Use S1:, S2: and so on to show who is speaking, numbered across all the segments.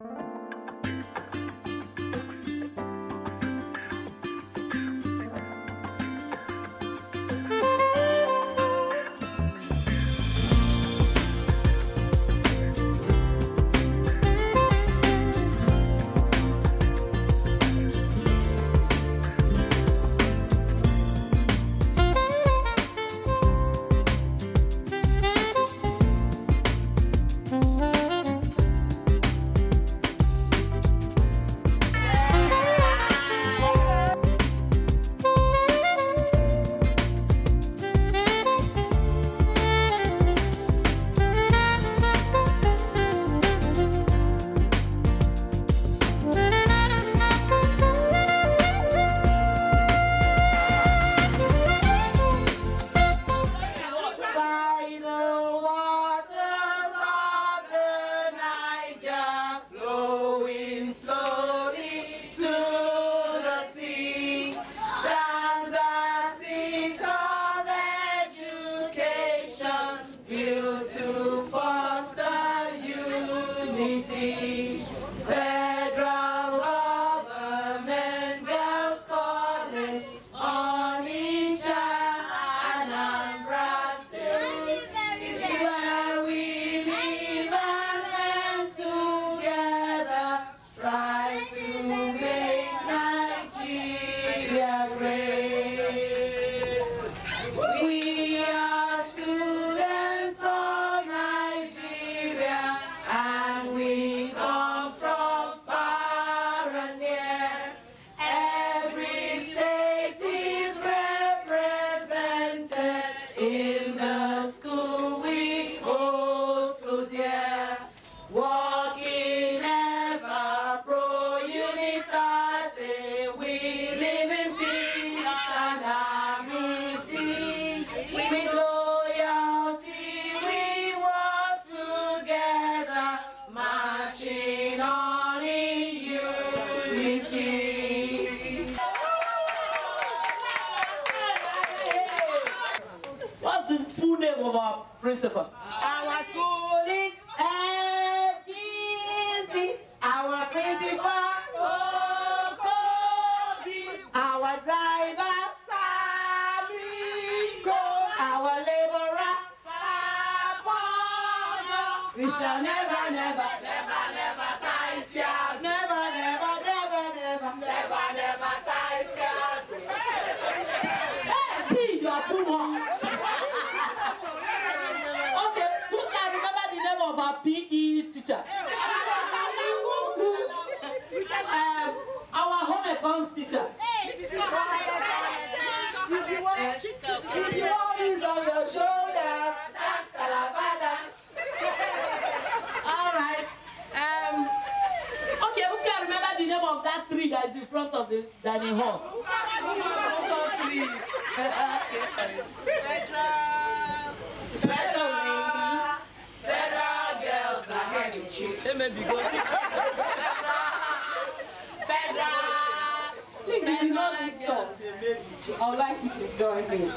S1: Música our?
S2: Our school is FGC. Our principal, Okobi. Our driver, Samigo. Our laborer, Papono. We shall never, never, never tie tears. Never, never, never, never, never, never tie tears.
S1: Hey, T, you are too much. Okay, who can remember the name of our PE teacher? Um, our home econs teacher.
S2: If you want is on your shoulder, dance Calabar dance.
S1: All right. Um, okay, who can remember the name of that tree that is in front of the dining hall?
S2: tree. Federal, chicks. Federal,
S1: Please, if you know this song, I would like you to join me.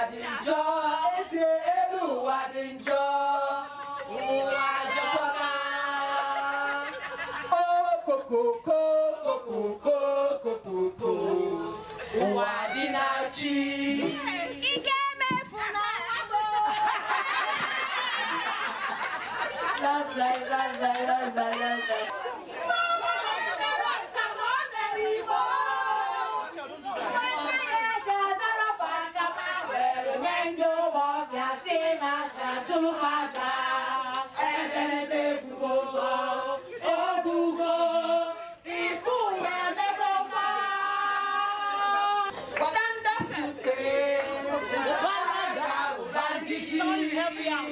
S1: àdìjọ èsì èrú àdìjọ ìwà
S2: àjọpọ̀ká. ó kòkòkò kòkòkò kòkòkò ìwà àdínájí. ike mẹ́fù náà
S1: lágbo. láti láì
S2: láti
S1: láì
S2: láti láì láti. That's right, that's right,
S1: that's right,
S2: that's
S1: right. Help
S2: me out.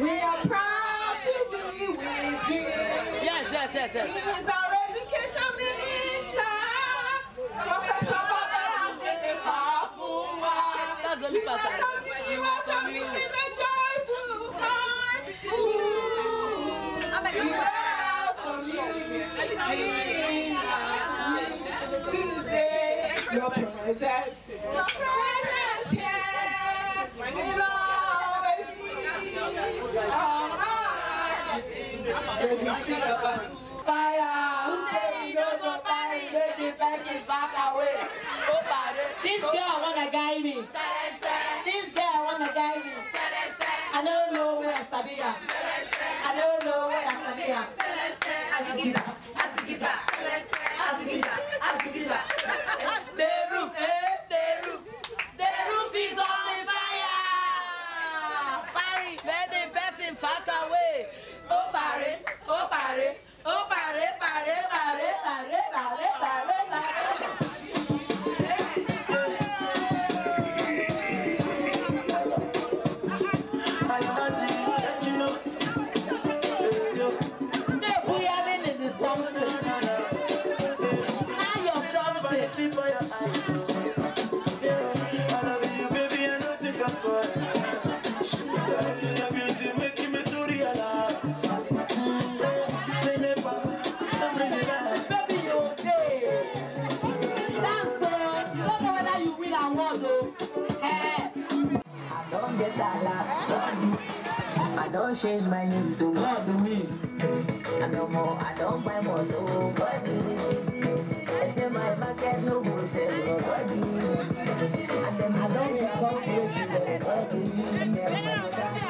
S2: We are proud to be with you. Yes, yes, yes, yes. Your presence, your presence here will always be our heart. Fire, who say you don't go fire, make the person back away.
S1: This girl wanna guide me. This girl wanna guide me. I don't know where Sabia. I don't know where Sabia. Asigiza, Asigiza, Asigiza, Asigiza. many person far away. Oh, pare, oh, pare, oh, pare, pare, pare, pare,
S3: pare, pare. Get that I don't change my name to God to me. I no more, I don't buy more nobody. I say my market no go sell nobody. And them I don't become crazy nobody. Them